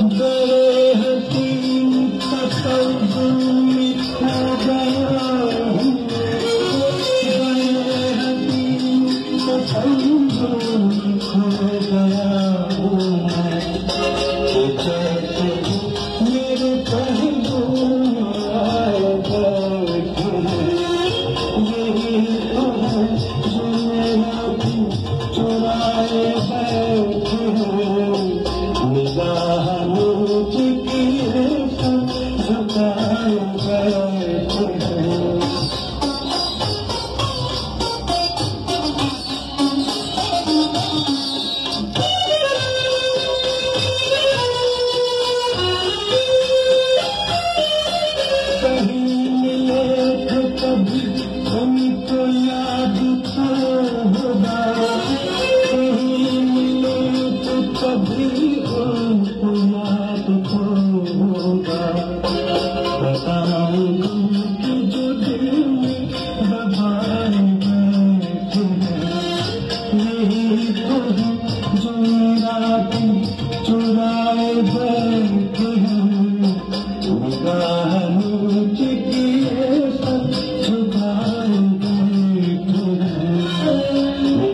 बरे हतीं هي دل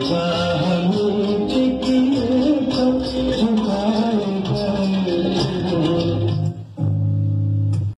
Well,